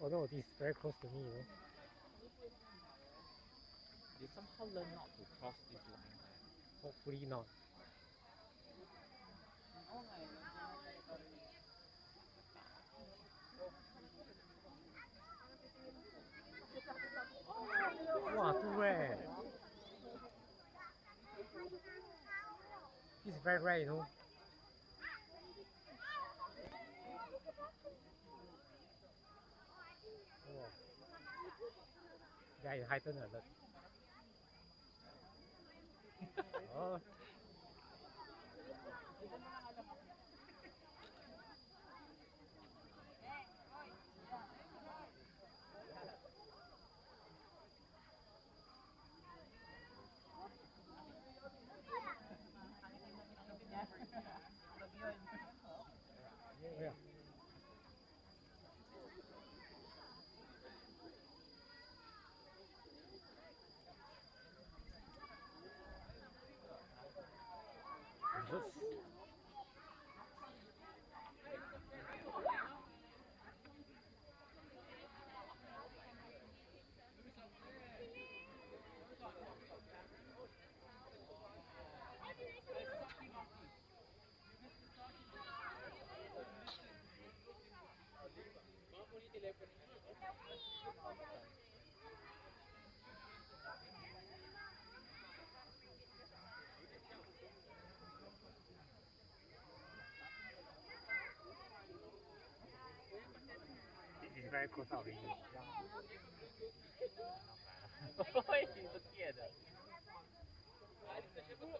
Oh no, this is very close to me. You know? They somehow learn not to cross this line. Hopefully not. Wow, too rare. This is very rare, you know. gai hai tên là lực. Isso very close out already. Oi, do que era? Ah, ele está a tomar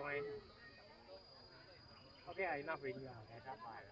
going. Okay, enough video. Okay, that's fine.